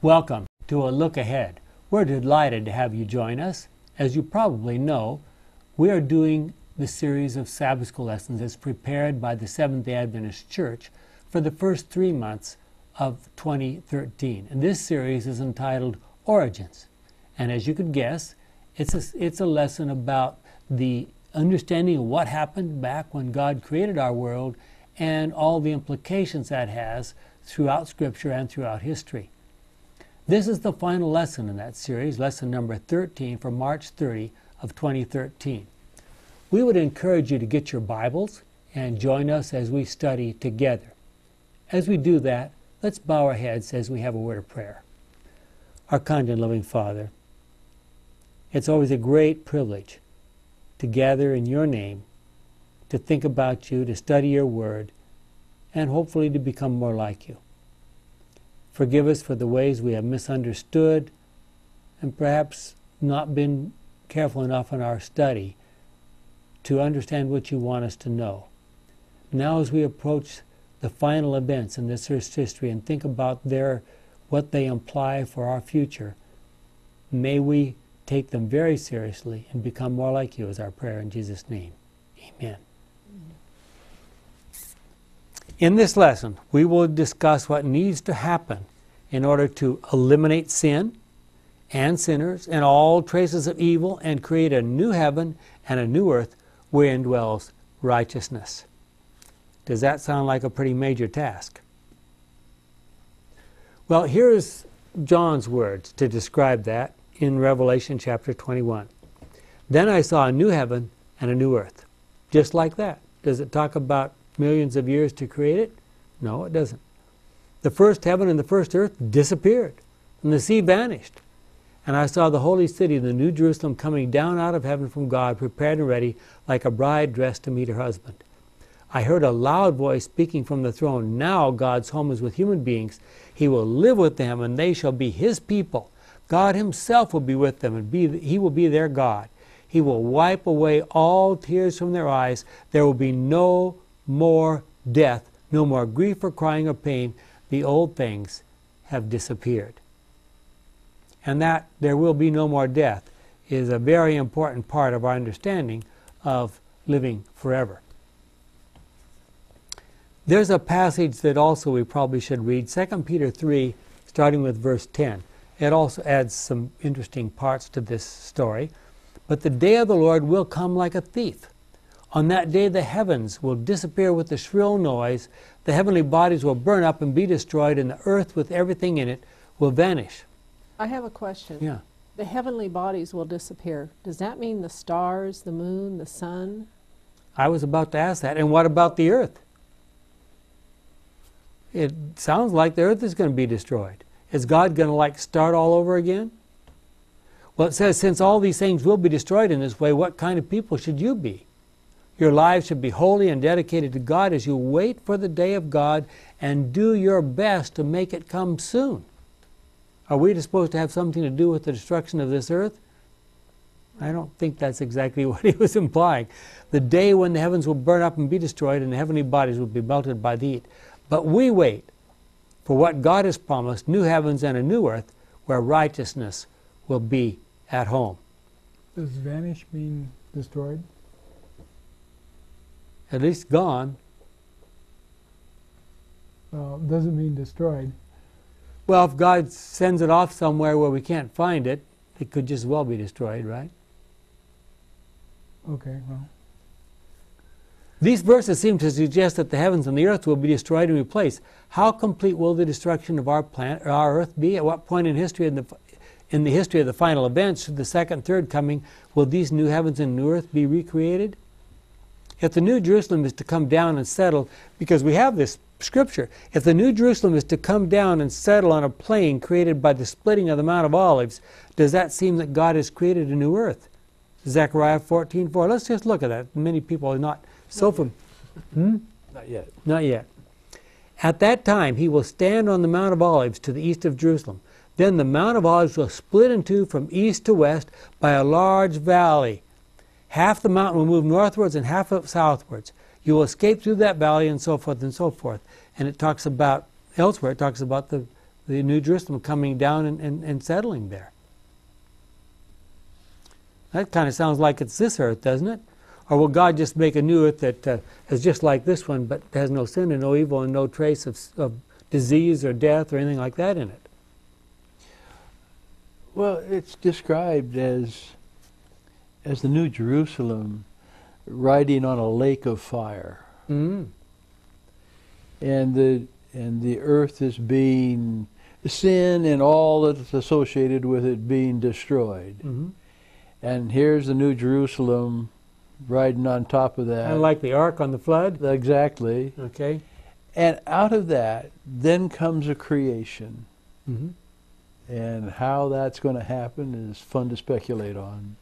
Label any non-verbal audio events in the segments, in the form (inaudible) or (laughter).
Welcome to a look ahead. We're delighted to have you join us. As you probably know, we are doing the series of Sabbath school lessons as prepared by the Seventh day Adventist Church for the first three months of 2013. And this series is entitled Origins. And as you could guess, it's a, it's a lesson about the understanding of what happened back when God created our world and all the implications that has throughout Scripture and throughout history. This is the final lesson in that series, lesson number 13 for March 30 of 2013. We would encourage you to get your Bibles and join us as we study together. As we do that, let's bow our heads as we have a word of prayer. Our kind and loving Father, it's always a great privilege to gather in your name, to think about you, to study your word, and hopefully to become more like you. Forgive us for the ways we have misunderstood and perhaps not been careful enough in our study to understand what you want us to know. Now, as we approach the final events in this Earth's history and think about their, what they imply for our future, may we take them very seriously and become more like you, is our prayer in Jesus' name. Amen. In this lesson, we will discuss what needs to happen in order to eliminate sin and sinners and all traces of evil and create a new heaven and a new earth wherein dwells righteousness. Does that sound like a pretty major task? Well, here's John's words to describe that in Revelation chapter 21. Then I saw a new heaven and a new earth. Just like that. Does it talk about millions of years to create it? No, it doesn't. The first heaven and the first earth disappeared, and the sea vanished. And I saw the holy city, the New Jerusalem, coming down out of heaven from God, prepared and ready, like a bride dressed to meet her husband. I heard a loud voice speaking from the throne. Now God's home is with human beings. He will live with them, and they shall be his people. God Himself will be with them, and be, He will be their God. He will wipe away all tears from their eyes. There will be no more death, no more grief or crying or pain. The old things have disappeared. And that there will be no more death is a very important part of our understanding of living forever. There's a passage that also we probably should read, 2 Peter 3, starting with verse 10. It also adds some interesting parts to this story. But the day of the Lord will come like a thief. On that day, the heavens will disappear with a shrill noise, the heavenly bodies will burn up and be destroyed, and the earth with everything in it will vanish. I have a question. Yeah. The heavenly bodies will disappear. Does that mean the stars, the moon, the sun? I was about to ask that. And what about the earth? It sounds like the earth is going to be destroyed. Is God going to like start all over again? Well, it says, since all these things will be destroyed in this way, what kind of people should you be? Your lives should be holy and dedicated to God as you wait for the day of God and do your best to make it come soon. Are we supposed to have something to do with the destruction of this earth? I don't think that's exactly (laughs) what he was implying. The day when the heavens will burn up and be destroyed and the heavenly bodies will be melted by the heat. But we wait for what God has promised new heavens and a new earth where righteousness will be at home. Does vanish mean destroyed? At least gone. Well, it doesn't mean destroyed. Well, if God sends it off somewhere where we can't find it, it could just well be destroyed, right? Okay, well. These verses seem to suggest that the heavens and the earth will be destroyed and replaced. How complete will the destruction of our planet, or our earth be? At what point in history, in the, in the history of the final events, the second, third coming, will these new heavens and new earth be recreated? If the New Jerusalem is to come down and settle, because we have this scripture, if the New Jerusalem is to come down and settle on a plain created by the splitting of the Mount of Olives, does that seem that God has created a new earth? Zechariah 14:4. 4. Let's just look at that. Many people are not so from hmm? Not yet. Not yet. At that time he will stand on the Mount of Olives to the east of Jerusalem. Then the Mount of Olives will split in two from east to west by a large valley. Half the mountain will move northwards and half of southwards. You will escape through that valley and so forth and so forth. And it talks about, elsewhere, it talks about the, the New Jerusalem coming down and, and, and settling there. That kind of sounds like it's this earth, doesn't it? Or will God just make a new earth that uh, is just like this one, but has no sin and no evil and no trace of, of disease or death or anything like that in it? Well, it's described as as the New Jerusalem riding on a lake of fire, Mm. and the and the earth is being sin and all that's associated with it being destroyed. hmm And here's the New Jerusalem riding on top of that. Kind of like the ark on the flood. exactly. Okay. And out of that, then comes a creation. hmm And how that's going to happen is fun to speculate on.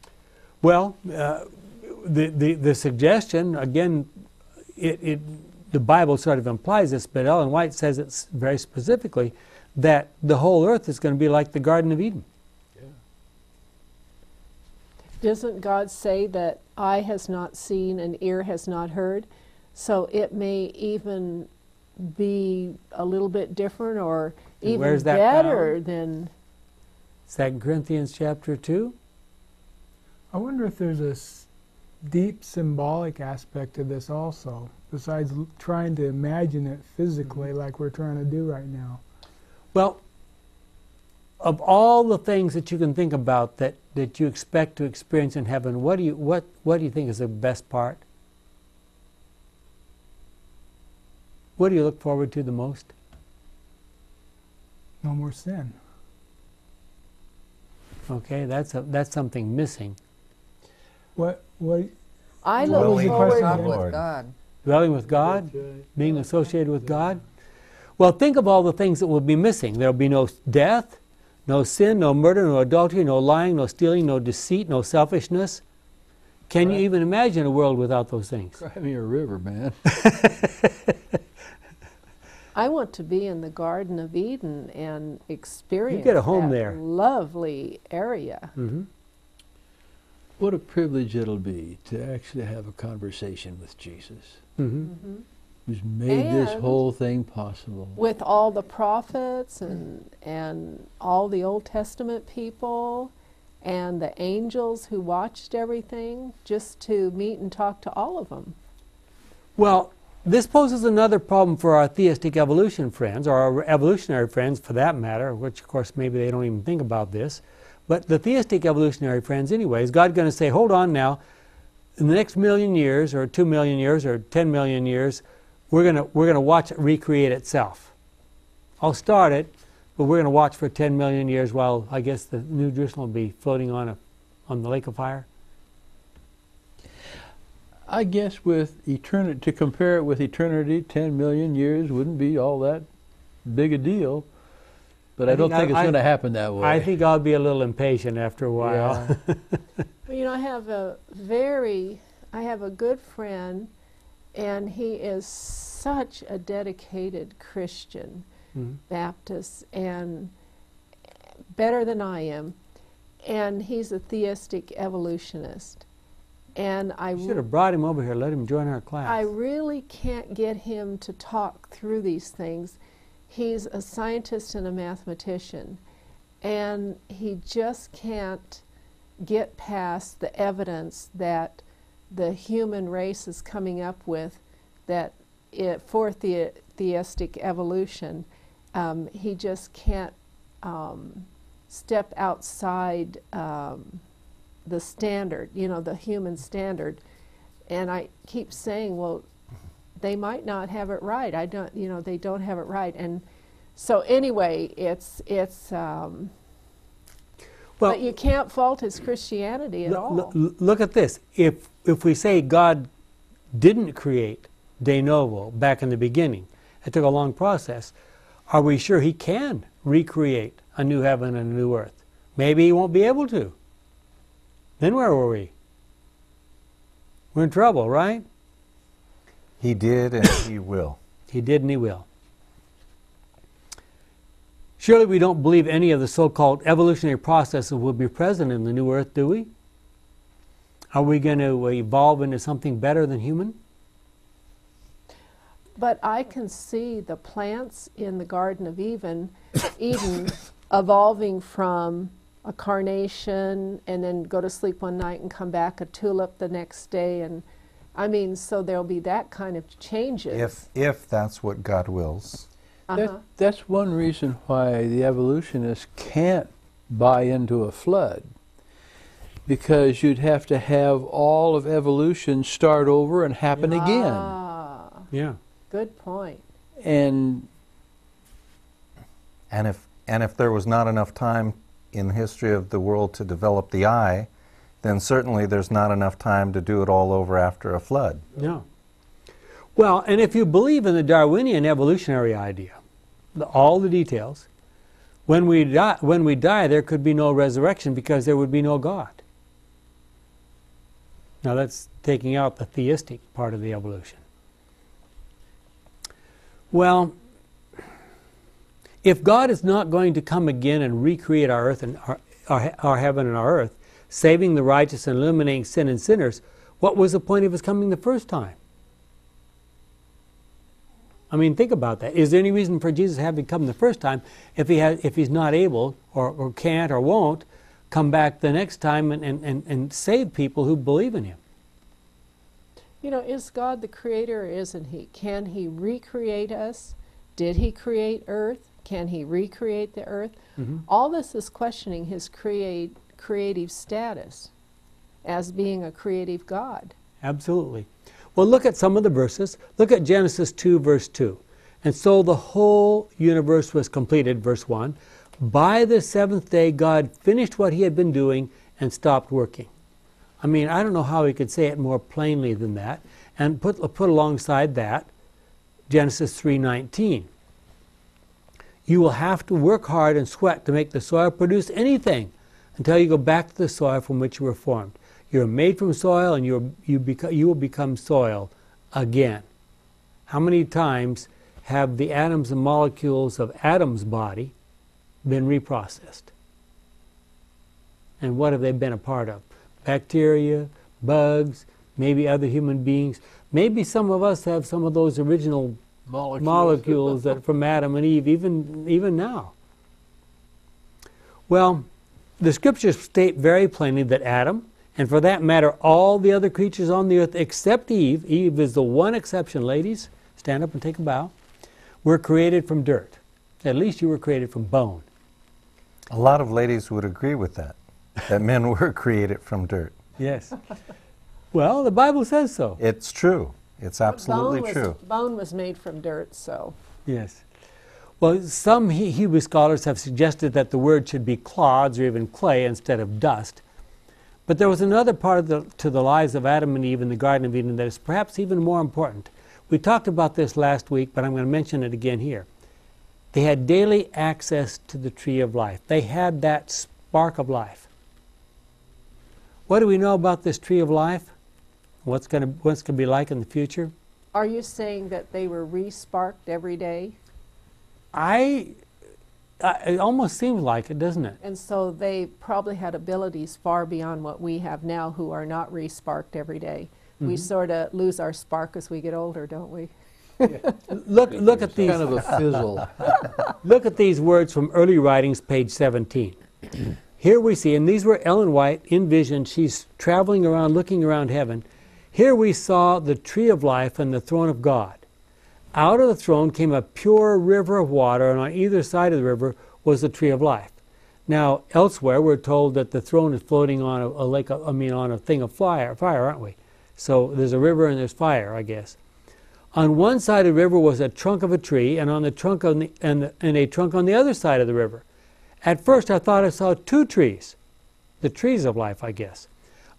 Well, uh, the, the, the suggestion, again, it, it, the Bible sort of implies this, but Ellen White says it very specifically that the whole earth is going to be like the Garden of Eden. Doesn't God say that eye has not seen and ear has not heard? So it may even be a little bit different or And even better found? than. 2 Corinthians chapter 2. I wonder if there's a s- deep symbolic aspect to this also, besides l- trying to imagine it physically mm-hmm. like we're trying to do right now. Well, of all the things that you can think about that, that you expect to experience in heaven, what do you, what, what do you think is the best part? What do you look forward to the most? No more sin. Okay, that's, a, that's something missing. What? What? I What look was the forward question? with God. Dwelling with God, being associated with God. Well, think of all the things that will be missing. There will be no death, no sin, no murder, no adultery, no lying, no stealing, no deceit, no selfishness. Can you even imagine a world without those things? (laughs) Cry me a river, man. (laughs) I want to be in the Garden of Eden and experience you get a home that there. lovely area. hmm What a privilege it'll be to actually have a conversation with Jesus, hmm who's made this whole thing possible. With all the prophets and and all the Old Testament people and the angels who watched everything, just to meet and talk to all of them. Well, this poses another problem for our theistic evolution friends, or our evolutionary friends for that matter, which of course maybe they don't even think about this. But the theistic evolutionary friends, anyway, is God going to say, hold on now, in the next million years, or two million years, or ten million years, we're going to, we're going to watch it recreate itself. I'll start it, but we're going to watch for 10 million years while I guess the New Jerusalem will be floating on, a, on the lake of fire. I guess with eternity, to compare it with eternity, 10 million years wouldn't be all that big a deal. But I, I don't think think I- it's going to happen that way. I think I'll be a little impatient after a while. Yeah. (laughs) Well, you know, I have a very, I have a good friend, and he is such a dedicated Christian. Mhm. Baptist and better than I am. And he's a theistic evolutionist. And I, You should have brought him over here, let him join our class. I really can't get him to talk through these things. He's a scientist and a mathematician, and he just can't get past the evidence that the human race is coming up with that it, for the, theistic evolution, um, he just can't um, step outside um, the standard, you know, the human standard. And I keep saying, well, they might not have it right. I don't, you know, they don't have it right. And so anyway, it's it's. Um, well, but you can't fault his Christianity at all. look at this. If if we say God didn't create de novo back in the beginning, it took a long process. Are we sure He can recreate a new heaven and a new earth? Maybe He won't be able to. Then where were we? We're in trouble, right? He did and he will. (coughs) He did and He will. Surely we don't believe any of the so-called evolutionary processes will be present in the new earth, do we? Are we going to evolve into something better than human? But I can see the plants in the Garden of Eden, (coughs) Eden evolving from a carnation and then go to sleep one night and come back a tulip the next day. And I mean, so there'll be that kind of changes. If if that's what God wills. uh-huh. That, that's one reason why the evolutionists can't buy into a flood. Because you'd have to have all of evolution start over and happen again. Ah, Yeah. good point. And And if and if there was not enough time in the history of the world to develop the eye, then certainly there's not enough time to do it all over after a flood. No. Well, and if you believe in the Darwinian evolutionary idea, the, all the details, when we die, when we die, there could be no resurrection because there would be no God. Now that's taking out the theistic part of the evolution. Well, if God is not going to come again and recreate our earth and our, our, our heaven and our earth, saving the righteous and eliminating sin and sinners, what was the point of his coming the first time? I mean, think about that. Is there any reason for Jesus having come the first time if he has, if he's not able or, or can't or won't come back the next time and, and, and, and save people who believe in him? You know, is God the creator or isn't he? Can he recreate us? Did he create earth? Can he recreate the earth? Mhm. All this is questioning his create, creative status as being a creative God. Absolutely. Well, look at some of the verses. Look at Genesis 2, verse 2. And so the whole universe was completed, verse 1. By the seventh day, God finished what he had been doing and stopped working. I mean, I don't know how he could say it more plainly than that. And put, put alongside that Genesis 3:19. You will have to work hard and sweat to make the soil produce anything until you go back to the soil from which you were formed. You're made from soil and you're, you, beco- you will become soil again. How many times have the atoms and molecules of Adam's body been reprocessed? And what have they been a part of? Bacteria, bugs, maybe other human beings. Maybe some of us have some of those original molecules, molecules that from Adam and Eve, even even now. Well, the scriptures state very plainly that Adam, and for that matter, all the other creatures on the earth except Eve, Eve is the one exception, ladies, stand up and take a bow, were created from dirt. At least you were created from bone. A lot of ladies would agree with that. That men (laughs) were created from dirt. Yes. well, the Bible says so. It's true. It's absolutely bone true. Was, bone was made from dirt, so. Yes. Well, some Hebrew scholars have suggested that the word should be clods or even clay instead of dust. But there was another part of the, to the lives of Adam and Eve in the Garden of Eden that is perhaps even more important. We talked about this last week, but I'm going to mention it again here. They had daily access to the tree of life. They had that spark of life. What do we know about this tree of life? What's going to what's going to be like in the future? Are you saying that they were re-sparked every day? I, I it almost seems like it, doesn't it? And so they probably had abilities far beyond what we have now who are not re-sparked every day. We mm-hmm. sort of lose our spark as we get older, don't we? (laughs) Look look at these kind of a fizzle. (laughs) Look at these words from early writings, page 17. (clears throat) Here we see, and these were Ellen White in vision. She's traveling around, looking around heaven. Here we saw the tree of life and the throne of God. Out of the throne came a pure river of water, and on either side of the river was the tree of life. Now, elsewhere, we're told that the throne is floating on a, a lake, I mean, on a thing of fire, fire, aren't we? So there's a river and there's fire, I guess. On one side of the river was a trunk of a tree, and on the trunk on the, and, the, and a trunk on the other side of the river. At first, I thought I saw two trees, the trees of life, I guess.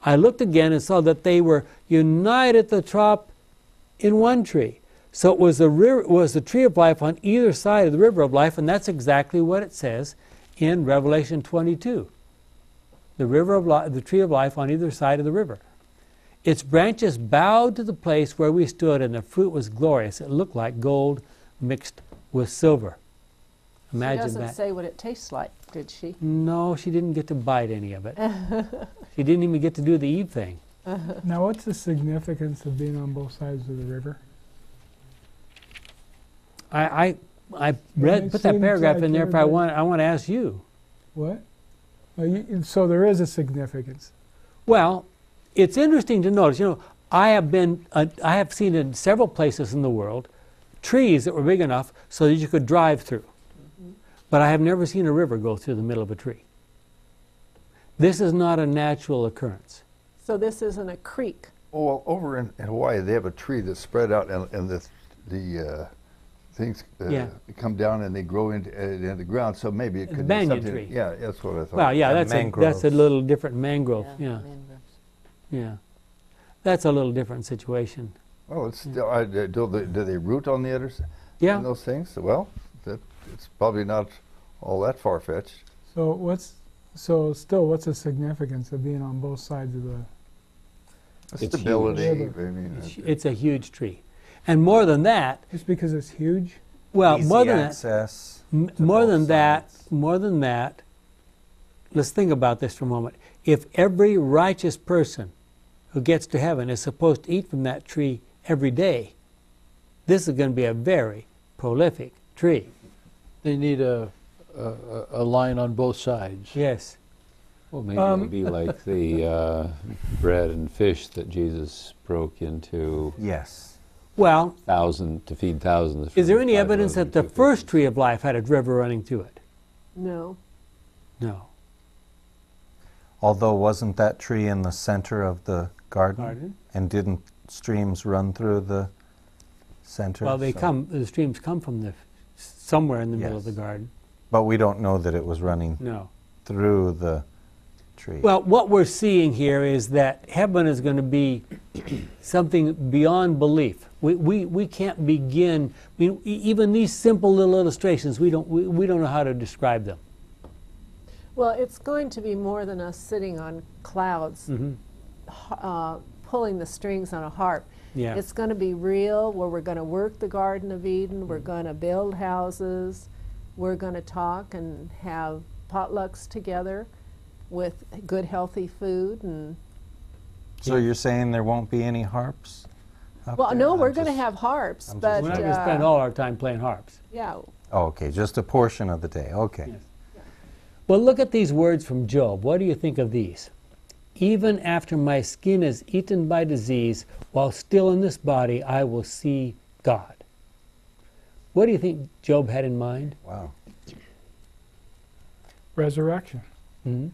I looked again and saw that they were united at the top in one tree. So it was the river, was the tree of life on either side of the river of life, and that's exactly what it says in Revelation 22. The river of li- the tree of life on either side of the river. Its branches bowed to the place where we stood, and the fruit was glorious. It looked like gold mixed with silver. Imagine she doesn't that. say what it tastes like, did she? No, she didn't get to bite any of it. (laughs) she didn't even get to do the Eve thing. Now, what's the significance of being on both sides of the river? I, I, I read, put that paragraph in there if I want, I want to ask you. What? Well, you, so there is a significance. Well, it's interesting to notice, you know, I have been, uh, I have seen in several places in the world trees that were big enough so that you could drive through. But I have never seen a river go through the middle of a tree. This is not a natural occurrence. So this isn't a creek. Well, over in, in Hawaii, they have a tree that's spread out, and, and the the uh, things uh, Yeah. come down and they grow into uh, into the ground. So maybe it It's could banyan be something. tree. Yeah, that's what I thought. Well, yeah, And that's a, that's a little different mangrove. Yeah, mangroves. yeah. That's a little different situation. Well, it's still. I, do, they, do they root on the other side? Yeah. those things. Well, that it's probably not all that far fetched. So what's so still what's the significance of being on both sides of the? It's Stability. huge. I mean, It's, it's a huge tree. And more than that, Just because it's huge. well, Easy more than that, access. M- to more both than that, more than that, let's think about this for a moment. If every righteous person who gets to heaven is supposed to eat from that tree every day, this is going to be a very prolific tree. They need a, a, a- a line on both sides. Yes. Well, maybe Um, it'll be like the uh, bread and fish that Jesus broke into Yes. Well, thousand to feed thousands. is there any evidence that the first tree of life had a river running through it? No. No. Although wasn't that tree in the center of the garden? Garden? And didn't streams run through the center? Well, they So- come. The streams come from the somewhere in the middle of the Yes. garden. But we don't know that it was running No. through the tree. Well, what we're seeing here is that heaven is going to be something beyond belief. We, we, we can't begin, I mean, e- even these simple little illustrations, we don't, we, we don't know how to describe them. Well, it's going to be more than us sitting on clouds, Mhm. uh, pulling the strings on a harp. Yeah. It's going to be real, where we're going to work the Garden of Eden, we're going to build houses, we're going to talk and have potlucks together with good, healthy food. And so you're saying there won't be any harps? Up well, there? no, I'm we're going to have harps, I'm but We're not going to spend uh, all our time playing harps. yeah, Oh, okay, just a portion of the day. Okay. Yes. Well, look at these words from Job. What do you think of these? Even after my skin is eaten by disease, while still in this body, I will see God. What do you think Job had in mind? Wow. Resurrection. Mhm.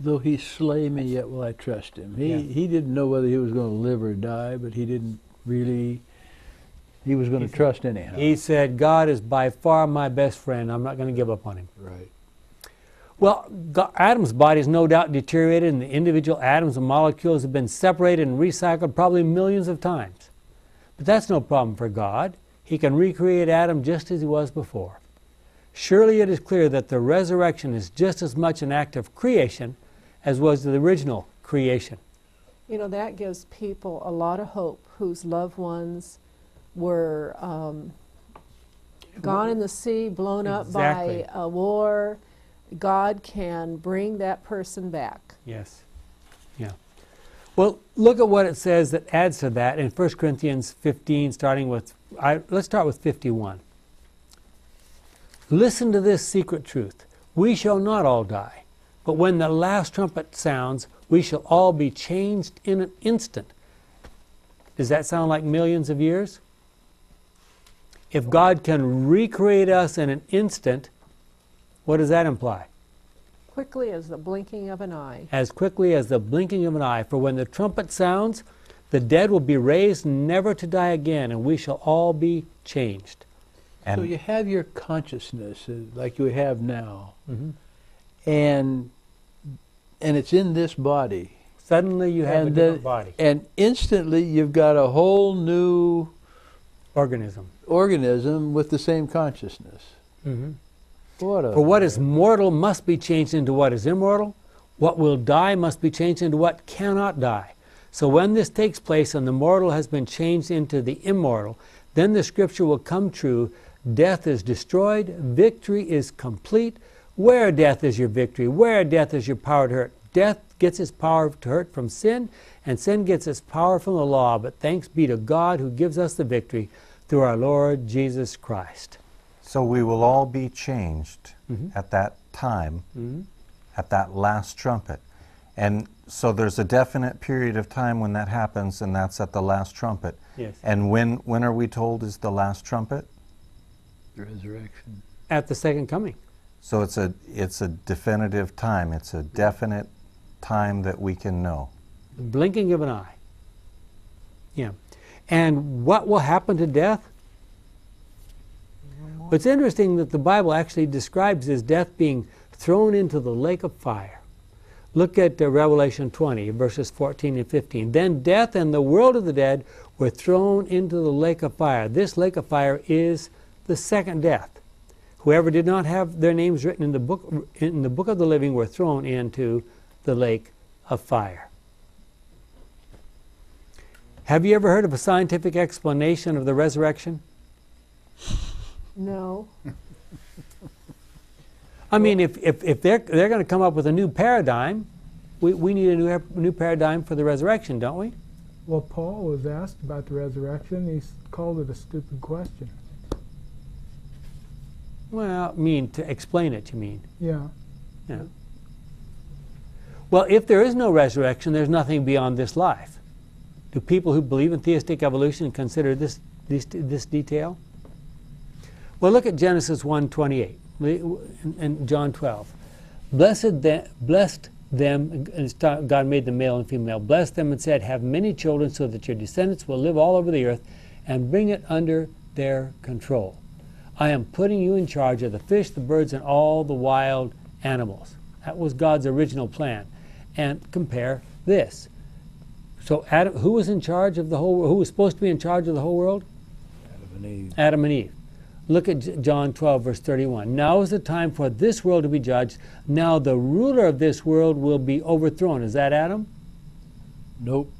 Though he slay me, yet will I trust him. He, Yeah. he didn't know whether he was going to live or die, but he didn't really, he was going to trust anyhow. He said, God is by far my best friend. I'm not going to give up on him. right. Well, Go- Adam's body is no doubt deteriorated, and the individual atoms and molecules have been separated and recycled probably millions of times. But that's no problem for God. He can recreate Adam just as he was before. Surely it is clear that the resurrection is just as much an act of creation as was the original creation. you know, that gives people a lot of hope whose loved ones were um, gone in the sea, blown up by a war. God can bring that person back. Yes. Yeah. Well, look at what it says that adds to that in 1 Corinthians 15, starting with, I, let's start with 51. Listen to this secret truth. We shall not all die, but when the last trumpet sounds, we shall all be changed in an instant. Does that sound like millions of years? If God can recreate us in an instant, what does that imply? Quickly as the blinking of an eye. as quickly as the blinking of an eye. For when the trumpet sounds, the dead will be raised never to die again, and we shall all be changed. And so you have your consciousness uh, like you have now, Mhm. and and it's in this body, Suddenly you have a And different the- body, and instantly you've got a whole new organism. organism with the same consciousness. Mm-hmm. What a For what is mortal must be changed into what is immortal. What will die must be changed into what cannot die. So when this takes place and the mortal has been changed into the immortal, then the scripture will come true. Death is destroyed, victory is complete. Where death is your victory? Where death is your power to hurt? Death gets its power to hurt from sin, and sin gets its power from the law. But thanks be to God who gives us the victory through through our Lord Jesus Christ. So we will all be changed Mhm. at that time, Mhm. at that last trumpet. And so there's a definite period of time when that happens, and that's at the last trumpet. Yes. And when, when are we told is the last trumpet? The resurrection. At the second coming. So it's a, it's a definitive time. It's a definite time that we can know. Blinking of an eye. Yeah. And what will happen to death? What's interesting that the Bible actually describes his death being thrown into the lake of fire. Look at uh, Revelation 20, verses 14 and 15. Then death and the world of the dead were thrown into the lake of fire. This lake of fire is the second death. Whoever did not have their names written in the book in the book of the living were thrown into the lake of fire. Have you ever heard of a scientific explanation of the resurrection? No. I mean, if, if, if they're, they're going to come up with a new paradigm, we, we need a new, new paradigm for the resurrection, don't we? Well, Paul was asked about the resurrection. He called it a stupid question. Well, I mean, to explain it, you mean. Yeah. Yeah. Well, if there is no resurrection, there's nothing beyond this life. Do people who believe in theistic evolution consider this, this, this detail? Well, look at Genesis 1.28 and- and John 12. Blessed, them, blessed them, and God made them male and female, blessed them and said, Have many children so that your descendants will live all over the earth and bring it under their control. I am putting you in charge of the fish, the birds, and all the wild animals. That was God's original plan. And compare this. So Adam, who was in charge of the whole? Who was supposed to be in charge of the whole world? Adam and Eve. Adam and Eve. Look at John 12, verse 31. Now is the time for this world to be judged. Now the ruler of this world will be overthrown. Is that Adam? Nope.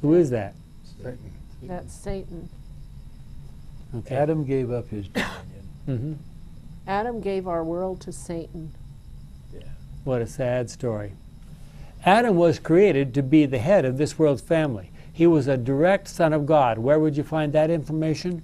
Who is that? Satan. That's Satan. Okay. Adam gave up his dominion. hmm Adam gave our world to Satan. Yeah. What a sad story. Adam was created to be the head of this world's family. He was a direct son of God. Where would you find that information?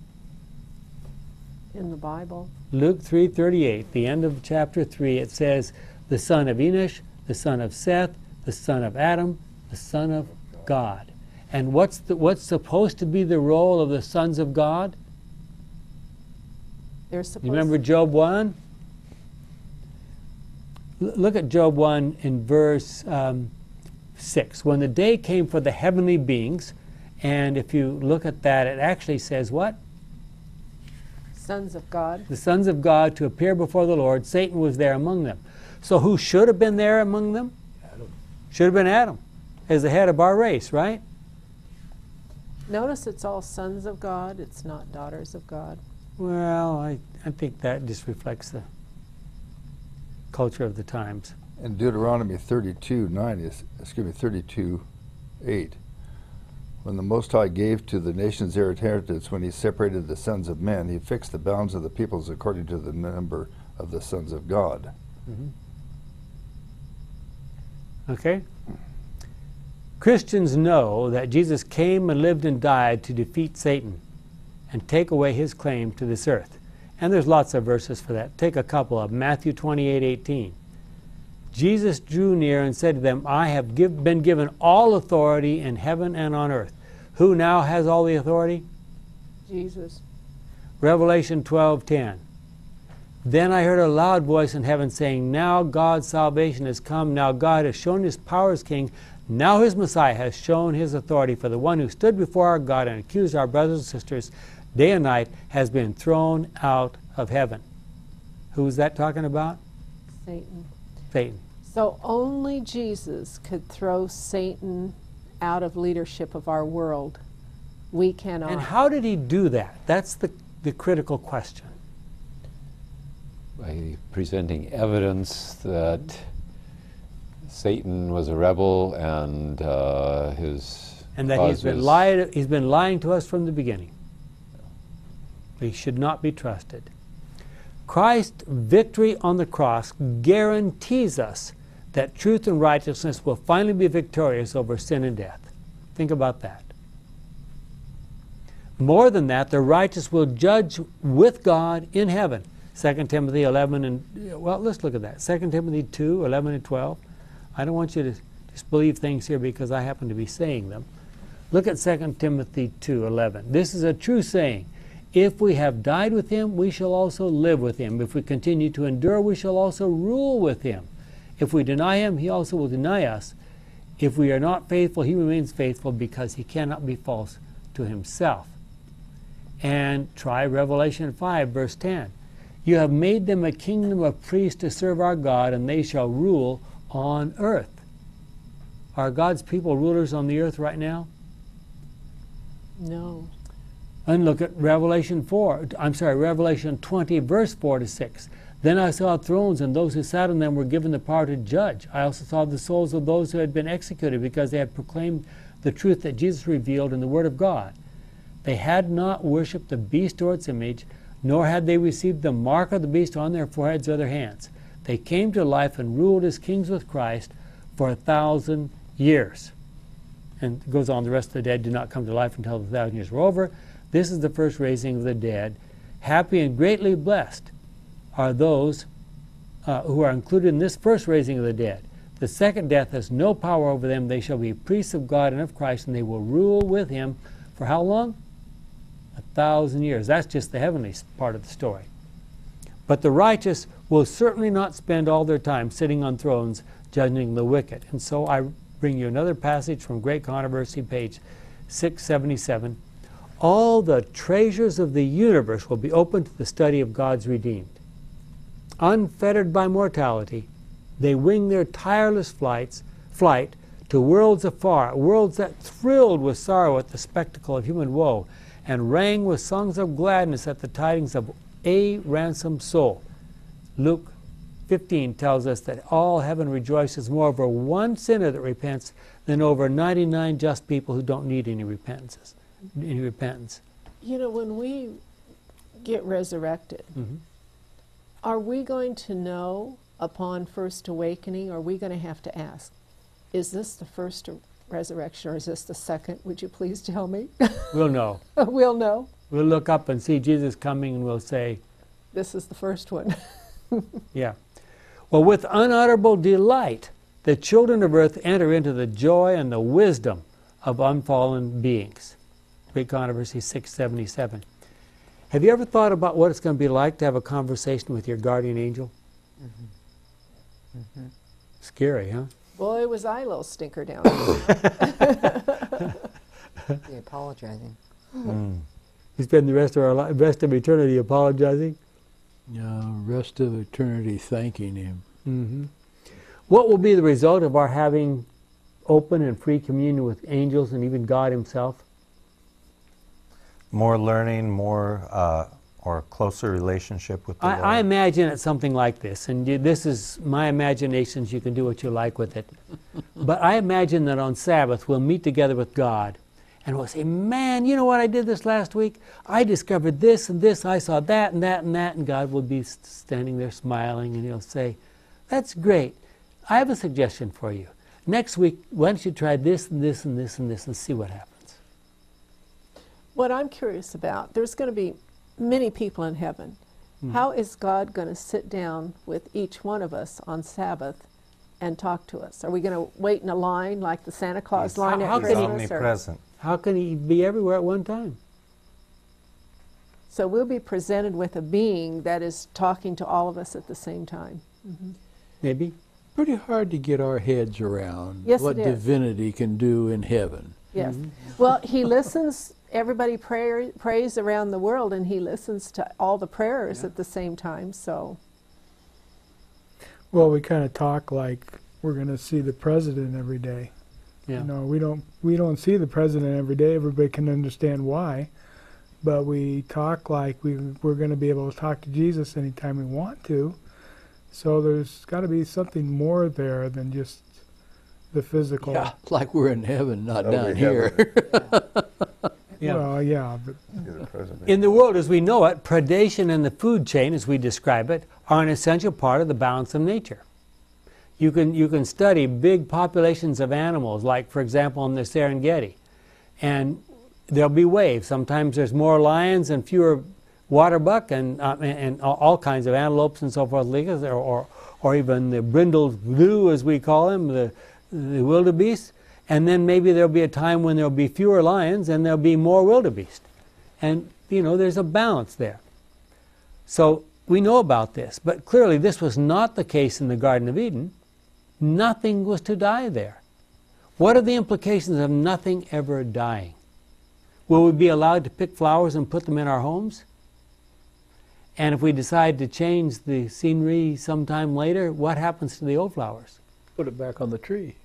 in the Bible. Luke 3:38, the end of chapter 3, it says, "The son of Enosh, the son of Seth, the son of Adam, the son of God." And what's the, what's supposed to be the role of the sons of God? They're supposed You remember Job 1? L- look at Job 1 in verse um, 6. When the day came for the heavenly beings, and if you look at that, it actually says what? sons of God. the sons of God to appear before the Lord, Satan was there among them. So who should have been there among them? Adam. Should have been Adam as the head of our race, right? Notice it's all sons of God, it's not daughters of God. Well, I, I think that just reflects the culture of the times. In Deuteronomy 32, 9, is, excuse me, 32, 8, when the Most High gave to the nations their inheritance, when he separated the sons of men, he fixed the bounds of the peoples according to the number of the sons of God. Mm-hmm. Okay? Christians know that Jesus came and lived and died to defeat Satan and take away his claim to this earth. And there's lots of verses for that. Take a couple of Matthew 28 18. Jesus drew near and said to them, I have give, been given all authority in heaven and on earth. Who now has all the authority? Jesus. Revelation 12:10. Then I heard a loud voice in heaven saying, Now God's salvation has come. Now God has shown his power as king. Now his Messiah has shown his authority. For the one who stood before our God and accused our brothers and sisters day and night has been thrown out of heaven. Who is that talking about? Satan. Satan. So only Jesus could throw Satan out of leadership of our world. We cannot. And how did he do that? That's the, the critical question. by presenting evidence that Satan was a rebel and uh, his And that cause he's been, was- lied, he's been lying to us from the beginning. Should not be trusted. Christ's victory on the cross guarantees us that truth and righteousness will finally be victorious over sin and death. Think about that. More than that, the righteous will judge with God in heaven. 2 Timothy 11 and, well, let's look at that. 2 Timothy 2, 11 and 12. I don't want you to just believe things here because I happen to be saying them. Look at 2 Timothy 2, 11. This is a true saying. If we have died with him, we shall also live with him. If we continue to endure, we shall also rule with him. If we deny him, he also will deny us. If we are not faithful, he remains faithful because he cannot be false to himself. And try Revelation 5, verse 10. You have made them a kingdom of priests to serve our God, and they shall rule on earth. Are God's people rulers on the earth right now? No. And look at Revelation 4, I'm sorry, Revelation 20, verse 4 to 6. Then I saw thrones, and those who sat on them were given the power to judge. I also saw the souls of those who had been executed because they had proclaimed the truth that Jesus revealed in the Word of God. They had not worshipped the beast or its image, nor had they received the mark of the beast on their foreheads or their hands. They came to life and ruled as kings with Christ for a thousand years. And it goes on, the rest of the dead did not come to life until the thousand years were over. This is the first raising of the dead. Happy and greatly blessed are those uh, who are included in this first raising of the dead. The second death has no power over them. They shall be priests of God and of Christ, and they will rule with him for how long? A thousand years. That's just the heavenly part of the story. But the righteous will certainly not spend all their time sitting on thrones judging the wicked. And so I bring you another passage from Great Controversy, page 677. All the treasures of the universe will be open to the study of God's redeemed. Unfettered by mortality, they wing their tireless flights, flight to worlds afar, worlds that thrilled with sorrow at the spectacle of human woe, and rang with songs of gladness at the tidings of a ransomed soul. Luke 15 tells us that all heaven rejoices more over one sinner that repents than over 99 just people who don't need any repentances, any repentance. You know, when we get resurrected, Mhm. are we going to know upon first awakening? Or are we going to have to ask, is this the first resurrection or is this the second? Would you please tell me? (laughs) We'll know. we'll know. We'll look up and see Jesus coming and we'll say, This is the first one. (laughs) Yeah. Well, with unutterable delight, the children of earth enter into the joy and the wisdom of unfallen beings. Great Controversy 677. Have you ever thought about what it's going to be like to have a conversation with your guardian angel? Scary, huh? Boy, was I a little stinker down (coughs) there. (laughs) Be apologizing. Mm. We spend the rest of our li- rest of eternity apologizing. Uh, rest of eternity thanking him. hmm What will be the result of our having open and free communion with angels and even God Himself? More learning, more uh, or closer relationship with the I, I imagine it's something like this, and you, this is my imaginations. You can do what you like with it. (laughs) but I imagine that on Sabbath we'll meet together with God, and we'll say, "Man, you know what I did this last week? I discovered this and this. I saw that and that and that." And God will be standing there smiling, and He'll say, "That's great. I have a suggestion for you. Next week, why don't you try this and this and this and this and see what happens?" What I'm curious about, there's going to be many people in heaven. Hmm. How is God going to sit down with each one of us on Sabbath and talk to us? Are we going to wait in a line like the Santa Claus He's- line how at can he- Christmas? or- omnipresent. How can He be everywhere at one time? So we'll be presented with a being that is talking to all of us at the same time. Mm-hmm. Maybe. Pretty hard to get our heads around Yes, what divinity can do in heaven. Yes. Mm-hmm. Well, he listens. Everybody pray, prays around the world, and he listens to all the prayers at the same time. So, Well, we kind of talk like we're going to see the president every day. Yeah. You know, we don't we don't see the president every day. Everybody can understand why, but we talk like we we're going to be able to talk to Jesus anytime we want to. So there's got to be something more there than just the physical. Yeah, like we're in heaven, not Nobody down here. (laughs) Yeah. Well, yeah, but In the world as we know it, predation and the food chain, as we describe it, are an essential part of the balance of nature. You can, you can study big populations of animals, like, for example, in the Serengeti. And there'll be waves. Sometimes there's more lions and fewer water buck and, uh, and, and all- all kinds of antelopes and so forth, or, or, or even the brindled gnu, as we call them, the, the wildebeest. And then maybe there'll be a time when there'll be fewer lions and there'll be more wildebeest. And, you know, there's a balance there. So we know about this, but clearly this was not the case in the Garden of Eden. Nothing was to die there. What are the implications of nothing ever dying? Will we be allowed to pick flowers and put them in our homes? And if we decide to change the scenery sometime later, what happens to the old flowers? Put it back on the tree.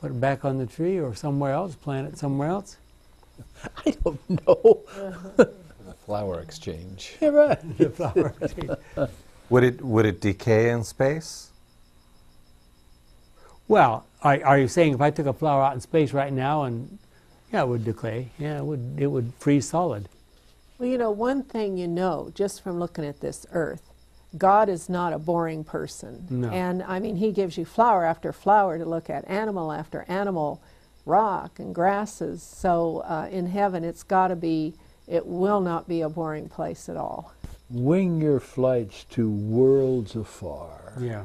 Put it back on the tree or somewhere else, plant it somewhere else? (laughs) I don't know. A flower exchange. (laughs) Yeah, right. The flower tree. Would it would it decay in space? Well, are, are you saying if I took a flower out in space right now and yeah, it would decay. Yeah, it would it would freeze solid. Well, you know, one thing you know just from looking at this earth, God is not a boring person. No. And I mean, He gives you flower after flower to look at, animal after animal, rock and grasses. So uh, in heaven, it's got to be, it will not be a boring place at all. Wing your flights to worlds afar. Yeah.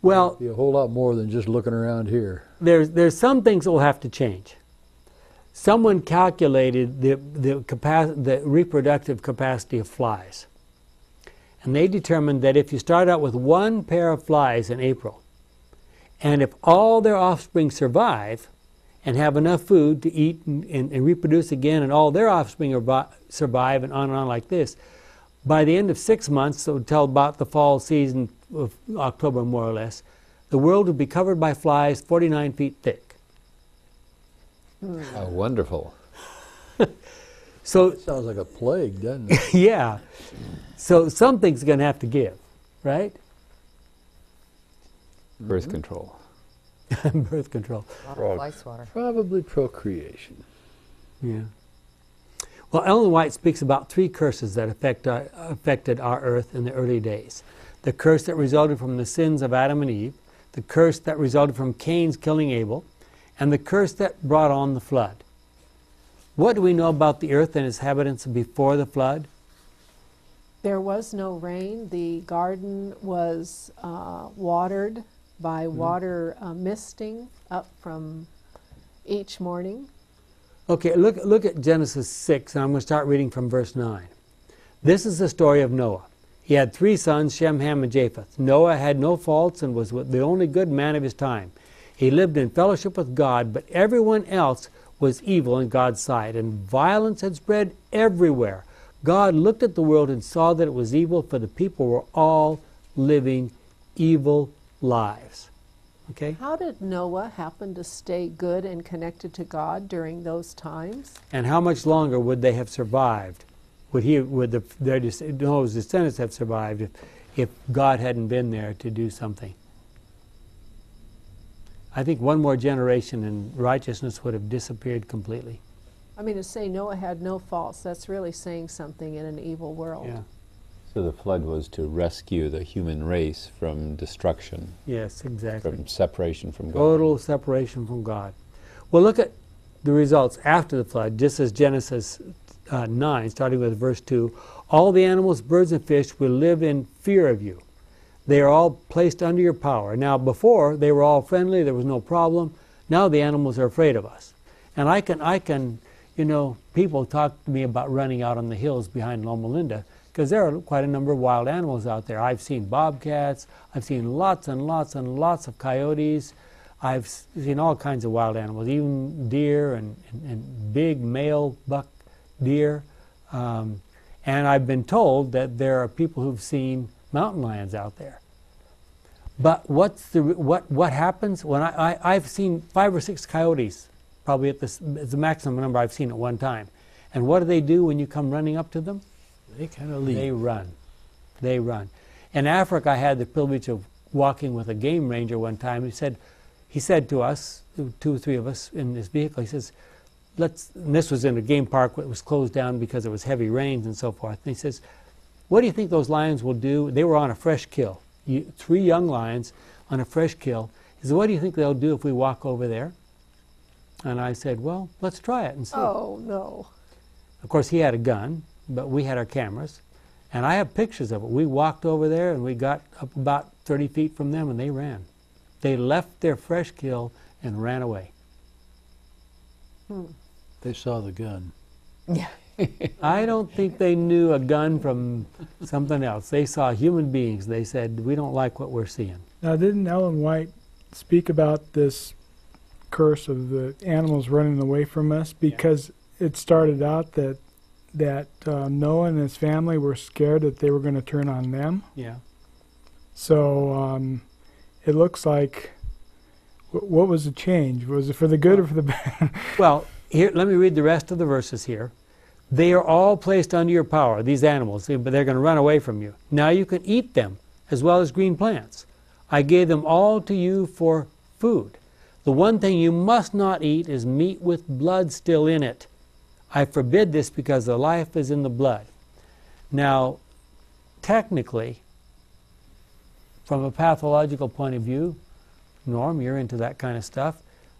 Well, Be a whole lot more than just looking around here. there's there's some things that will have to change. Someone calculated the the capac- the reproductive capacity of flies, and they determined that if you start out with one pair of flies in April, and if all their offspring survive, and have enough food to eat and, and, and reproduce again, and all their offspring arvi- survive, and on and on like this, by the end of six months, so until about the fall season of October more or less, the world would be covered by flies 49 feet thick. Hmm. How wonderful. (laughs) So, Sounds like a plague, doesn't it? (laughs) yeah. So something's going to have to give, right? Birth mm-hmm. control. (laughs) Birth control. A lot of fly swatter. Probably procreation. Yeah. Well, Ellen White speaks about three curses that affect our, affected our earth in the early days the curse that resulted from the sins of Adam and Eve, the curse that resulted from Cain's killing Abel, and the curse that brought on the flood. What do we know about the earth and its inhabitants before the flood? There was no rain. The garden was uh, watered by water uh, misting up from each morning. Okay, look, look at Genesis 6, and I'm going to start reading from verse 9. This is the story of Noah. He had three sons, Shem, Ham, and Japheth. Noah had no faults and was the only good man of his time. He lived in fellowship with God, but everyone else was evil in God's sight, and violence had spread everywhere. God looked at the world and saw that it was evil, for the people were all living evil lives. Okay? How did Noah happen to stay good and connected to God during those times? And how much longer would they have survived? Would he, would the, their Noah's descendants have survived if, if God hadn't been there to do something? I think one more generation and righteousness would have disappeared completely. I mean, to say Noah had no faults, that's really saying something in an evil world. Yeah. So the flood was to rescue the human race from destruction, Yes, exactly. from separation from God. Total separation from God. Well, look at the results after the flood, just as Genesis uh, 9, starting with verse 2. All the animals, birds, and fish will live in fear of you. They are all placed under your power. Now, before, they were all friendly, there was no problem. Now the animals are afraid of us. And I can, I can, you know, people talk to me about running out on the hills behind Loma Linda because there are quite a number of wild animals out there. I've seen bobcats, I've seen lots and lots and lots of coyotes, I've seen all kinds of wild animals, even deer and, and, and big male buck deer. Um, and I've been told that there are people who've seen mountain lions out there. But what's the, what, what happens when I, I, I've seen five or six coyotes, probably at the, s- the maximum number I've seen at one time. And what do they do when you come running up to them? They kind of leave. They run. They run. In Africa, I had the privilege of walking with a game ranger one time. He said, he said to us, two or three of us in this vehicle, he says, let's, and this was in a game park that was closed down because there was heavy rains and so forth. And he says, what do you think those lions will do? They were on a fresh kill. You, three young lions on a fresh kill. He said, what do you think they'll do if we walk over there? And I said, Well, let's try it and see. Oh, no. Of course, he had a gun, but we had our cameras. And I have pictures of it. We walked over there and we got up about 30 feet from them and they ran. They left their fresh kill and ran away. Hmm. They saw the gun. I don't think they knew a gun from something else. They saw human beings. They said, We don't like what we're seeing. Now, didn't Ellen White speak about this curse of the animals running away from us? Because it started out that that uh, Noah and his family were scared that they were going to turn on them. Yeah. So um, it looks like. wh- What was the change? Was it for the good or for the bad? (laughs) Well, here, let me read the rest of the verses here. They are all placed under your power, these animals, eh, but they're going to run away from you. Now you can eat them, as well as green plants. I gave them all to you for food. The one thing you must not eat is meat with blood still in it. I forbid this because the life is in the blood. Now, technically, from a pathological point of view, Norm, you're into that kind of stuff,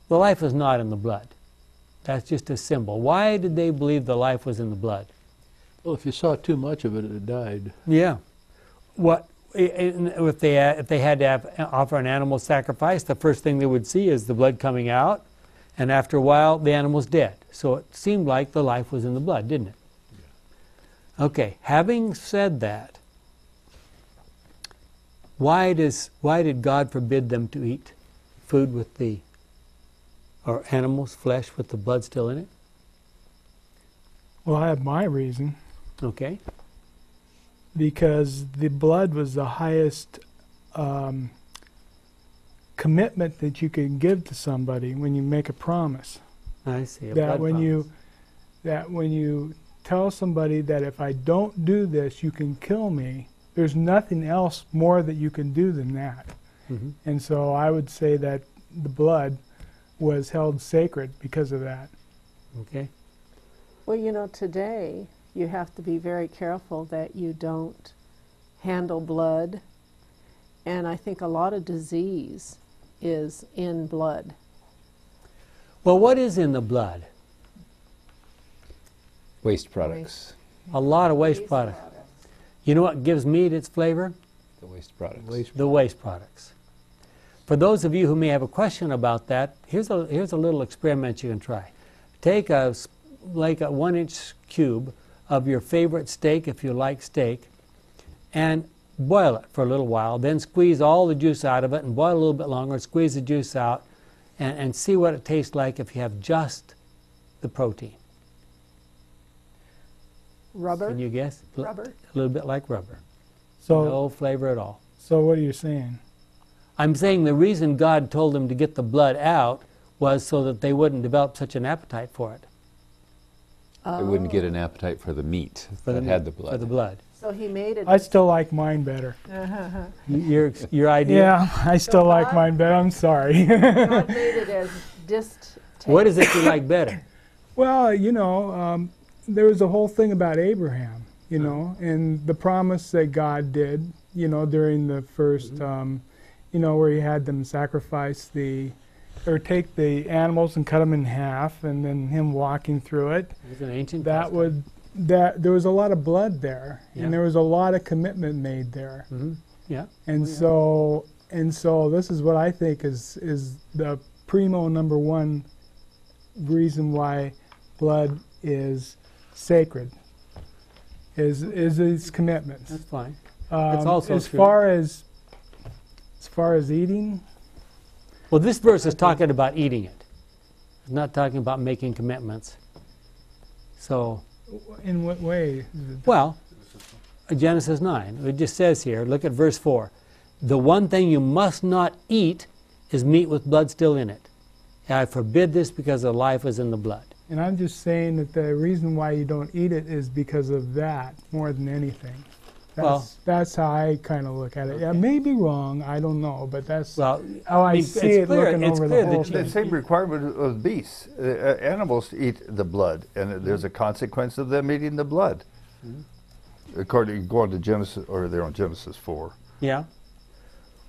the life is not in the blood. That's just a symbol. Why did they believe the life was in the blood? Well, if you saw too much of it, it died. Yeah. What if they uh, if they had to have, uh, offer an animal sacrifice? The first thing they would see is the blood coming out, and after a while, the animal's dead. So it seemed like the life was in the blood, didn't it? Okay. Having said that, why does why did God forbid them to eat food with the or animals' flesh with the blood still in it? well, I have my reason. Okay. because the blood was the highest um, commitment that you can give to somebody when you make a promise. I see. a that when promise. you that when you tell somebody that if I don't do this, you can kill me. There's nothing else more that you can do than that. Mhm. And so I would say that the blood was held sacred because of that. Okay. Well, you know, today you have to be very careful that you don't handle blood. And I think a lot of disease is in blood. Well, what is in the blood? Waste products. A lot of waste products. You know what gives meat its flavor? The waste products. Waste The waste products. For those of you who may have a question about that, here's a here's a little experiment you can try. Take a s- like a one inch cube of your favorite steak, if you like steak, and boil it for a little while. Then squeeze all the juice out of it, and boil a little bit longer. Squeeze the juice out, and, and see what it tastes like if you have just the protein. Rubber? Can you guess? Rubber? A little bit like rubber. So no flavor at all. so what are you saying? I'm saying the reason God told them to get the blood out was so that they wouldn't develop such an appetite for it. They wouldn't get an appetite for the meat For that the had the blood. For the blood. So he made it. I still like mine better. (laughs) Y- Your, your idea? Yeah, I still like God- mine better. I'm sorry. God made (laughs) it as dist. What is it you like better? (coughs) Well, you know, um, there was a whole thing about Abraham, you know, and the promise that God did, you know, during the 1st um, you know, where he had them sacrifice the, or take the animals and cut them in half, and then him walking through it. It was an ancient That custom. would, that there was a lot of blood there, Yeah. and there was a lot of commitment made there, Mhm. Yeah. and so, and so this is what I think is is the primo number one reason why blood is sacred is is its commitments. That's fine. Um, also as true. far as far as eating, Well, this verse is talking about eating it. It's not talking about making commitments. So, in what way? well, Genesis 9, it just says here, look at verse 4. The one thing you must not eat is meat with blood still in it. I forbid this because the life is in the blood. And I'm just saying that the reason why you don't eat it is because of that more than anything. That's, Well- that's how I kind of look at it. Yeah, I may be wrong. I don't know, but that's Well, how I mean, see it's it clear- looking it's over clear the that whole you- The same requirement of beasts. Uh, uh, animals eat the blood, and there's a consequence of them eating the blood. According going to Genesis, or they're on Genesis four. Yeah.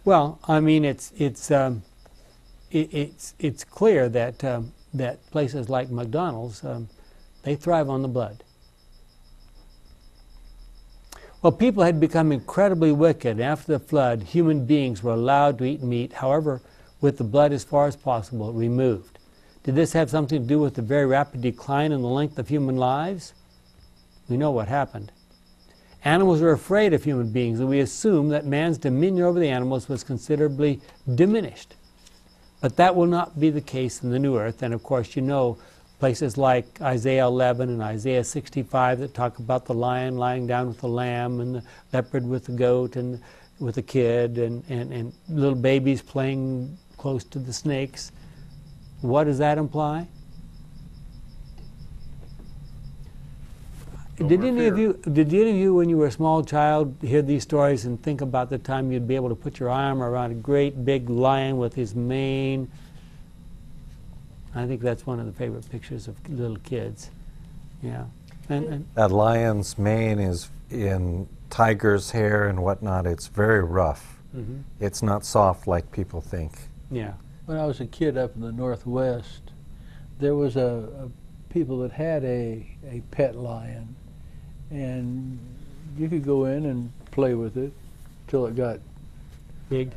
Well, I mean, it's it's um, it, it's it's clear that um, that places like McDonald's, um, they thrive on the blood. Well, people had become incredibly wicked. After the flood, human beings were allowed to eat meat, however, with the blood as far as possible removed. Did this have something to do with the very rapid decline in the length of human lives? We know what happened. Animals were afraid of human beings, and we assume that man's dominion over the animals was considerably diminished. But that will not be the case in the new earth, and of course, you know places like Isaiah 11 and Isaiah 65 that talk about the lion lying down with the lamb and the leopard with the goat and with the kid and, and, and little babies playing close to the snakes. What does that imply? Did any of you, did any of you, when you were a small child, hear these stories and think about the time you'd be able to put your arm around a great big lion with his mane I think that's one of the favorite pictures of little kids. Yeah. And, and That lion's mane is in tiger's hair and whatnot. It's very rough. mhm. It's not soft like people think. yeah. When I was a kid up in the Northwest, there was a, a people that had a, a pet lion, and you could go in and play with it till it got Big.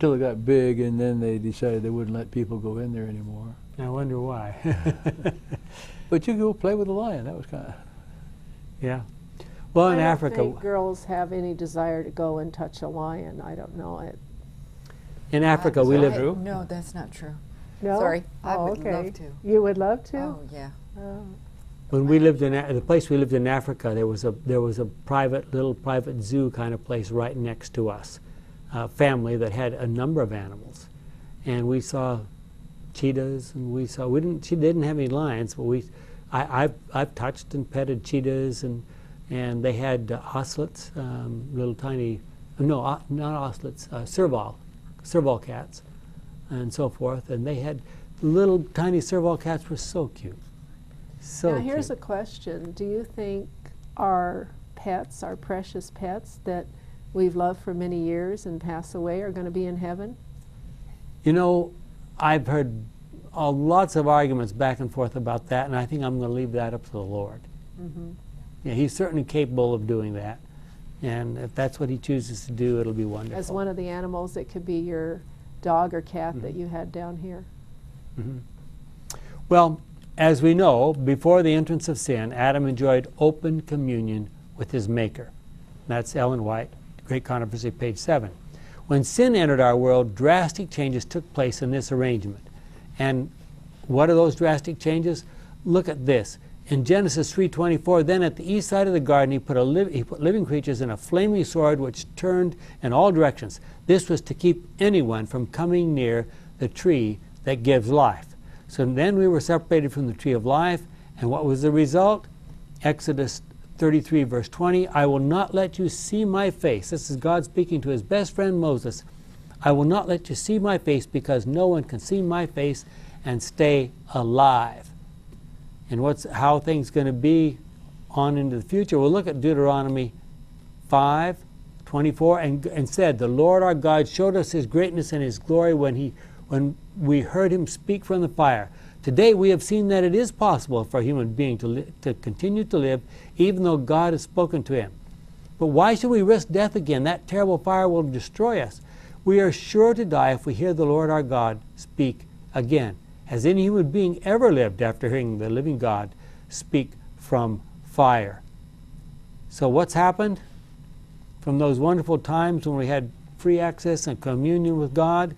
till it got big, and then they decided they wouldn't let people go in there anymore. I wonder why. (laughs) But you go play with a lion. That was kind of yeah. Well, in I don't Africa, think girls have any desire to go and touch a lion. I don't know it. in Africa, we I- live. No, that's not true. No? Sorry, I Oh, would okay. love to. You would love to? Oh, yeah. Oh. When we lived in A- the place we lived in Africa, there was a there was a private little private zoo kind of place right next to us, a family that had a number of animals, and we saw cheetahs and we saw we didn't she didn't have any lions, but we I, I've I've touched and petted cheetahs and and they had uh, ocelots, um, little tiny no o- not ocelots, uh, serval serval cats, and so forth, and they had little tiny serval cats were so cute. So now, here's cute. a question. Do you think our pets, our precious pets that we've loved for many years and pass away, are going to be in heaven? You know, I've heard uh, lots of arguments back and forth about that, and I think I'm going to leave that up to the Lord. Mm-hmm. Yeah, He's certainly capable of doing that, and if that's what He chooses to do, it'll be wonderful. As one of the animals, it could be your dog or cat that Mhm. you had down here. Mhm. Well, as we know, before the entrance of sin, Adam enjoyed open communion with his Maker. That's Ellen White, Great Controversy, page 7. When sin entered our world, drastic changes took place in this arrangement. And what are those drastic changes? Look at this. In Genesis 3:24, then at the east side of the garden he put, he put living creatures in a flaming sword which turned in all directions. This was to keep anyone from coming near the tree that gives life. So then we were separated from the tree of life, and what was the result? Exodus 33, verse 20 I will not let you see my face. This is God speaking to his best friend Moses. I will not let you see my face because no one can see my face and stay alive. And what's how things going to be on into the future? We'll look at Deuteronomy 5, 24, and, and said, The Lord our God showed us his greatness and his glory when, he, when we heard him speak from the fire. Today we have seen that it is possible for a human being to, li- to continue to live even though God has spoken to him. But why should we risk death again? That terrible fire will destroy us. We are sure to die if we hear the Lord our God speak again. Has any human being ever lived after hearing the living God speak from fire? So, what's happened from those wonderful times when we had free access and communion with God?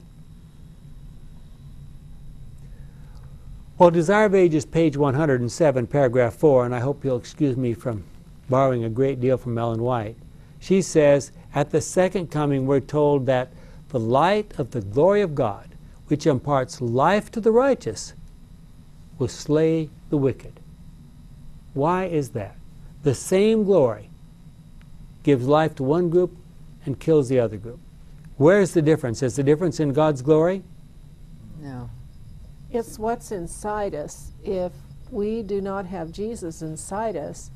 Well, Desire of Ages, page 107, paragraph 4, and I hope you'll excuse me from borrowing a great deal from Ellen White. She says, At the second coming, we're told that the light of the glory of God, which imparts life to the righteous, will slay the wicked. Why is that? The same glory gives life to one group and kills the other group. Where's the difference? Is the difference in God's glory? No. It's what's inside us. If we do not have Jesus inside us,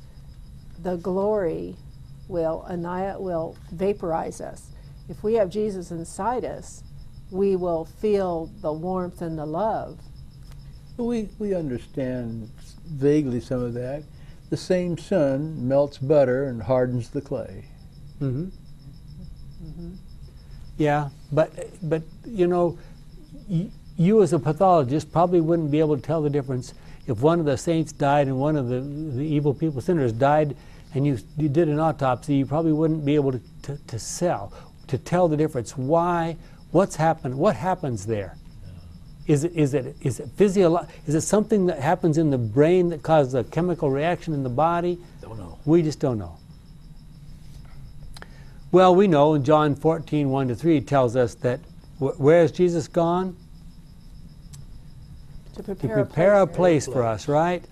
the glory will annihilate, will vaporize us. If we have Jesus inside us, we will feel the warmth and the love. We, we understand vaguely some of that. The same sun melts butter and hardens the clay. Mm-hmm. Yeah, but but you know, y- you as a pathologist probably wouldn't be able to tell the difference if one of the saints died and one of the, the evil people, sinners, died, and you, you did an autopsy. You probably wouldn't be able to, to, to sell to tell the difference. Why? What's happened? What happens there? Is it is it is it physiolo- Is it something that happens in the brain that causes a chemical reaction in the body? Don't know. We just don't know. Well, we know in John 14, 1 to 3 tells us that wh- has Jesus gone? To To prepare, prepare a a place. place for us, right?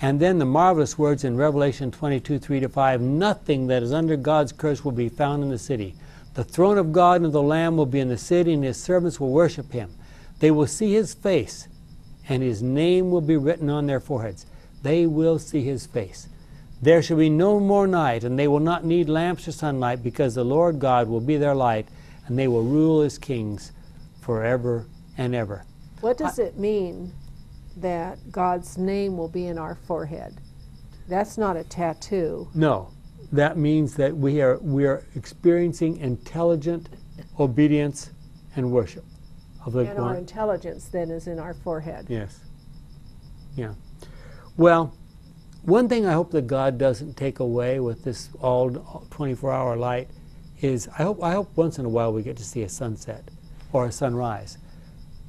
And then the marvelous words in Revelation 22, 3 to 5 nothing that is under God's curse will be found in the city. The throne of God and of the Lamb will be in the city, and his servants will worship him. They will see his face, and his name will be written on their foreheads. They will see his face. There shall be no more night, and they will not need lamps or sunlight, because the Lord God will be their light, and they will rule as kings forever and ever. What does it mean that God's name will be in our forehead? That's not a tattoo. No, that means that we are we are experiencing intelligent obedience and worship of the And our intelligence then is in our forehead. Yes. Yeah. Well, one thing I hope that God doesn't take away with this all 24-hour light is I hope I hope once in a while we get to see a sunset or a sunrise.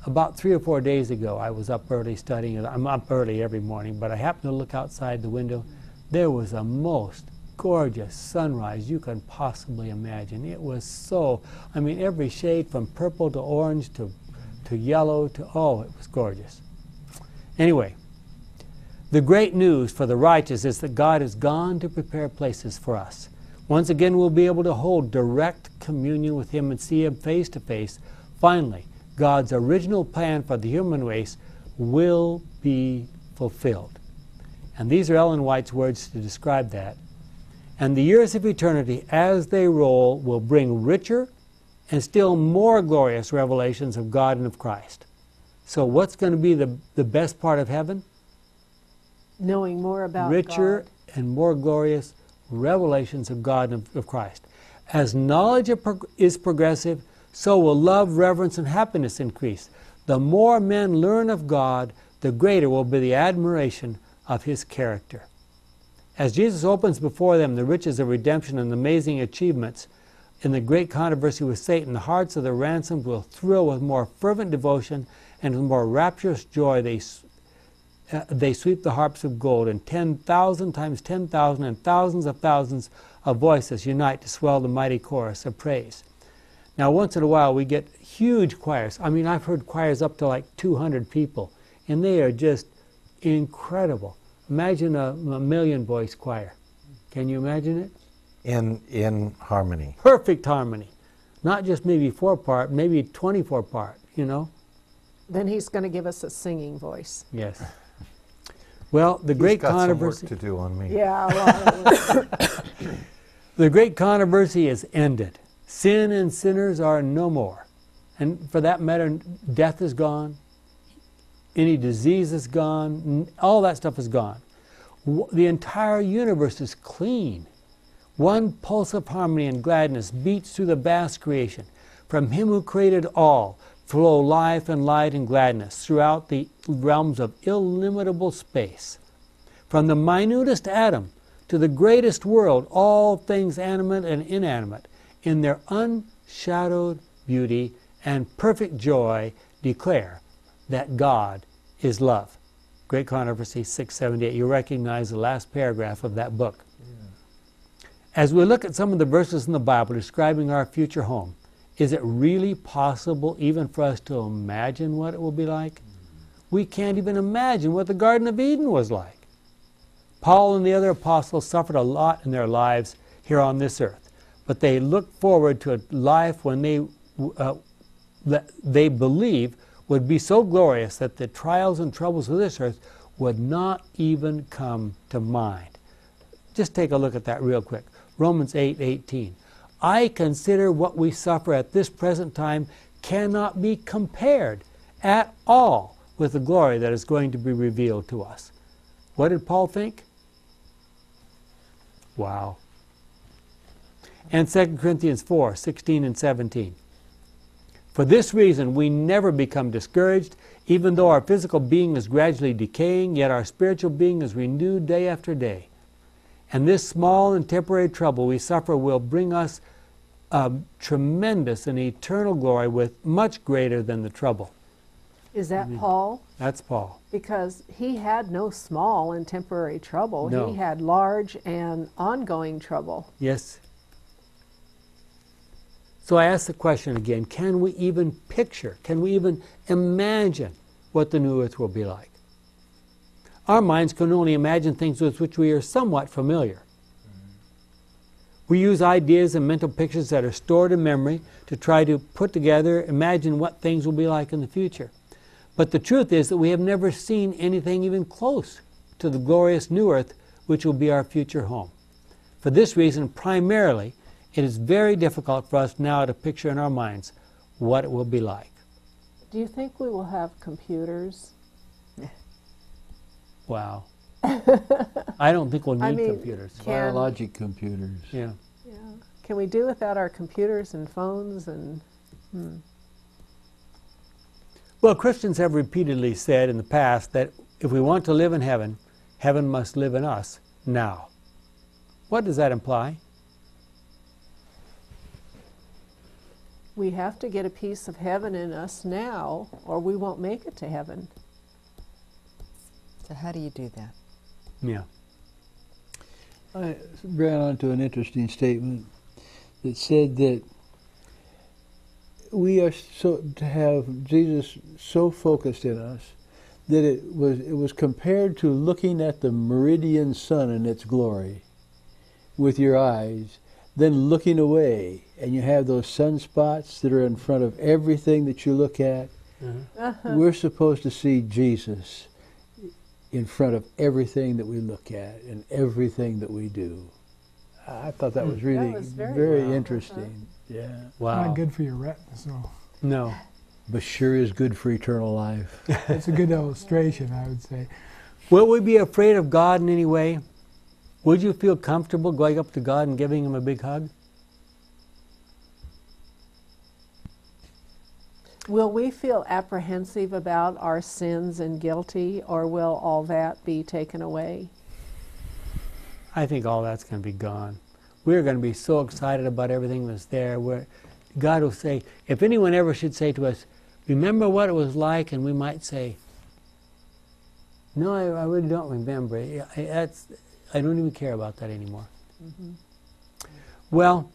About three or four days ago, I was up early studying. I'm up early every morning, but I happened to look outside the window. There was a most gorgeous sunrise you can possibly imagine. It was so, I mean, every shade from purple to orange to, to yellow to, oh, it was gorgeous. Anyway, the great news for the righteous is that God has gone to prepare places for us. Once again, we'll be able to hold direct communion with Him and see Him face to face. Finally, God's original plan for the human race will be fulfilled. And these are Ellen White's words to describe that. And the years of eternity, as they roll, will bring richer and still more glorious revelations of God and of Christ. So, what's going to be the, the best part of heaven? Knowing more about richer God. and more glorious revelations of God and of, of Christ. As knowledge is progressive, so will love, reverence, and happiness increase. The more men learn of God, the greater will be the admiration of His character. As Jesus opens before them the riches of redemption and amazing achievements in the great controversy with Satan, the hearts of the ransomed will thrill with more fervent devotion and with more rapturous joy. They uh, they sweep the harps of gold, and 10,000 times 10,000 and thousands of thousands of voices unite to swell the mighty chorus of praise. Now, once in a while, we get huge choirs. I mean, I've heard choirs up to like 200 people, and they are just incredible. Imagine a, a million voice choir. Can you imagine it? In, in harmony. Perfect harmony. Not just maybe four part, maybe 24 part, you know? Then he's going to give us a singing voice. Yes. Well, the great He's got controversy. some work to do on me. Yeah, a lot of it. (coughs) The great controversy is ended. Sin and sinners are no more. And for that matter, death is gone. Any disease is gone. All that stuff is gone. The entire universe is clean. One pulse of harmony and gladness beats through the vast creation. From Him who created all flow life and light and gladness throughout the realms of illimitable space. From the minutest atom to the greatest world, all things animate and inanimate, in their unshadowed beauty and perfect joy, declare that God is love. Great Controversy 678. You recognize the last paragraph of that book. As we look at some of the verses in the Bible describing our future home, is it really possible even for us to imagine what it will be like? We can't even imagine what the Garden of Eden was like. Paul and the other apostles suffered a lot in their lives here on this earth, but they look forward to a life when they, uh, they believe would be so glorious that the trials and troubles of this earth would not even come to mind. Just take a look at that real quick. Romans 8 18. I consider what we suffer at this present time cannot be compared at all with the glory that is going to be revealed to us. What did Paul think? Wow. And 2 Corinthians 4 16 and 17. For this reason, we never become discouraged, even though our physical being is gradually decaying, yet our spiritual being is renewed day after day. And this small and temporary trouble we suffer will bring us a tremendous and eternal glory with much greater than the trouble. Is that mm-hmm. Paul? That's Paul. Because he had no small and temporary trouble. No. He had large and ongoing trouble. Yes. So I ask the question again can we even picture, can we even imagine what the new earth will be like? Our minds can only imagine things with which we are somewhat familiar. We use ideas and mental pictures that are stored in memory to try to put together, imagine what things will be like in the future. But the truth is that we have never seen anything even close to the glorious new earth which will be our future home. For this reason, primarily, it is very difficult for us now to picture in our minds what it will be like. Do you think we will have computers? Wow. (laughs) I don't think we'll need I mean, computers. Can- Biologic computers. Yeah. Yeah. Can we do without our computers and phones and hmm. Well, Christians have repeatedly said in the past that if we want to live in heaven, heaven must live in us now. What does that imply? We have to get a piece of heaven in us now or we won't make it to heaven. So how do you do that? Yeah. I ran onto an interesting statement that said that we are so to have Jesus so focused in us that it was it was compared to looking at the meridian sun in its glory with your eyes, then looking away, and you have those sunspots that are in front of everything that you look at. Uh-huh. We're supposed to see Jesus in front of everything that we look at and everything that we do. I thought that was really was very very well. interesting. Yeah. Wow. Not good for your retina, so No. But sure is good for eternal life. That's a good illustration, I would say. Will we be afraid of God in any way? Would you feel comfortable going up to God and giving Him a big hug? Will we feel apprehensive about our sins and guilty or will all that be taken away? I think all that's going to be gone. We're going to be so excited about everything that's there. Where God will say, if anyone ever should say to us, "Remember what it was like," and we might say, "No, I, I really don't remember. That's, I don't even care about that anymore." Mm-hmm. Well,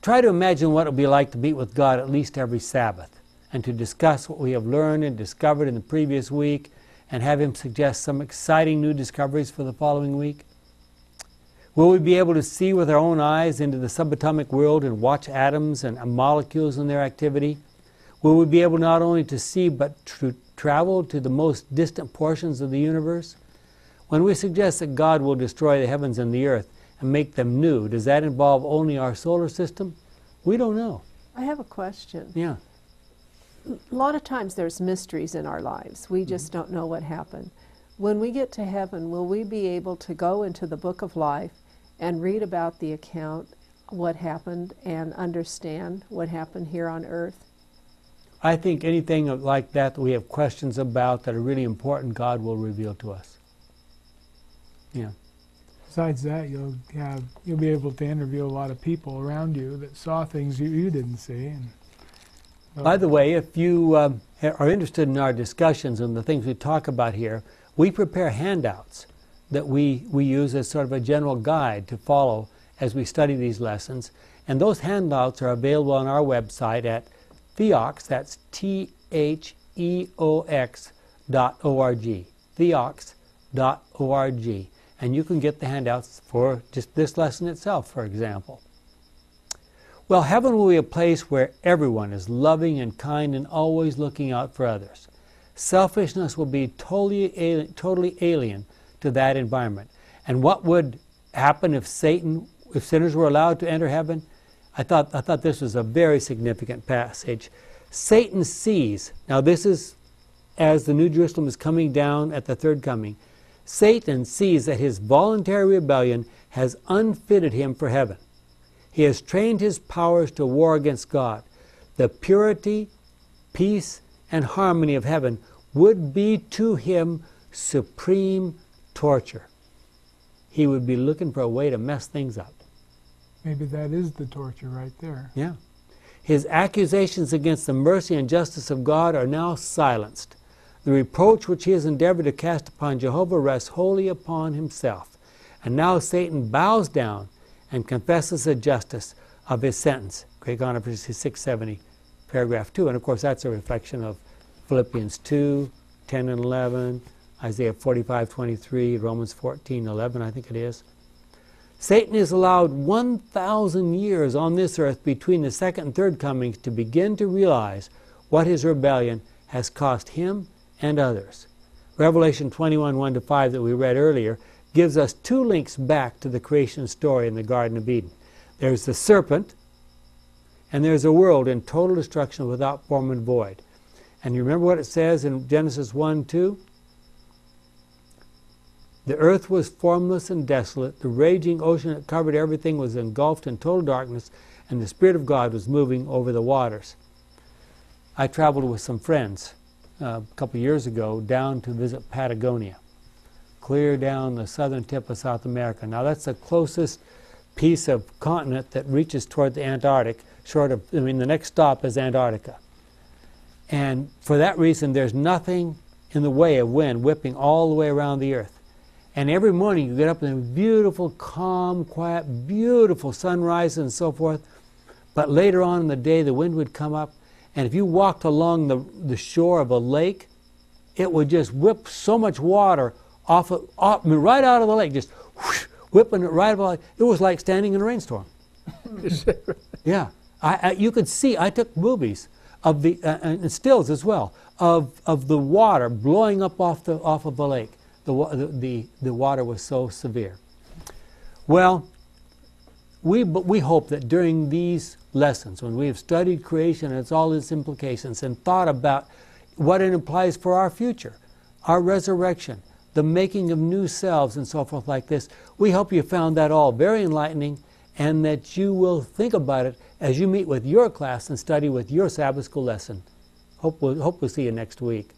try to imagine what it would be like to meet with God at least every Sabbath and to discuss what we have learned and discovered in the previous week and have Him suggest some exciting new discoveries for the following week. Will we be able to see with our own eyes into the subatomic world and watch atoms and molecules and their activity? Will we be able not only to see but to travel to the most distant portions of the universe? When we suggest that God will destroy the heavens and the earth and make them new, does that involve only our solar system? We don't know. I have a question. Yeah. A lot of times there's mysteries in our lives. We just mm-hmm. don't know what happened. When we get to heaven, will we be able to go into the book of life and read about the account, what happened, and understand what happened here on earth? I think anything like that that we have questions about that are really important, God will reveal to us. Yeah. Besides that, you'll have you'll be able to interview a lot of people around you that saw things you, you didn't see. And By the way, if you um, are interested in our discussions and the things we talk about here, we prepare handouts that we, we use as sort of a general guide to follow as we study these lessons. And those handouts are available on our website at theox, that's T H E O X dot O R G, theox dot O R G. And you can get the handouts for just this lesson itself, for example. Well, heaven will be a place where everyone is loving and kind and always looking out for others. Selfishness will be totally alien, totally alien to that environment. And what would happen if Satan, if sinners were allowed to enter heaven? I thought, I thought this was a very significant passage. Satan sees, now this is as the New Jerusalem is coming down at the third coming, Satan sees that his voluntary rebellion has unfitted him for heaven. He has trained his powers to war against God. The purity, peace, and harmony of heaven would be to him supreme torture. He would be looking for a way to mess things up. Maybe that is the torture right there. Yeah. His accusations against the mercy and justice of God are now silenced. The reproach which he has endeavored to cast upon Jehovah rests wholly upon himself. And now Satan bows down and confesses the justice of his sentence. Great Controversy 670, paragraph 2. And of course, that's a reflection of Philippians 2, 10 and 11, Isaiah 45, 23, Romans 14, 11, I think it is. Satan is allowed 1,000 years on this earth between the second and third comings to begin to realize what his rebellion has cost him and others. Revelation 21, 1 to 5, that we read earlier, gives us two links back to the creation story in the Garden of Eden. There's the serpent, and there's a world in total destruction without form and void. And you remember what it says in Genesis 1 2? The earth was formless and desolate. The raging ocean that covered everything was engulfed in total darkness, and the Spirit of God was moving over the waters. I traveled with some friends uh, a couple years ago down to visit Patagonia, clear down the southern tip of South America. Now, that's the closest piece of continent that reaches toward the Antarctic, short of, I mean, the next stop is Antarctica. And for that reason, there's nothing in the way of wind whipping all the way around the earth. And every morning you get up in a beautiful, calm, quiet, beautiful sunrise and so forth. But later on in the day, the wind would come up, and if you walked along the, the shore of a lake, it would just whip so much water off, of, off right out of the lake, just whoosh, whipping it right out. It was like standing in a rainstorm. (laughs) yeah, I, I, you could see. I took movies of the uh, and stills as well of of the water blowing up off the off of the lake. The, the, the, the water was so severe. Well, we, but we hope that during these lessons, when we have studied creation and its all its implications and thought about what it implies for our future, our resurrection, the making of new selves, and so forth like this, we hope you found that all very enlightening and that you will think about it as you meet with your class and study with your Sabbath school lesson. Hope we'll, hope we'll see you next week.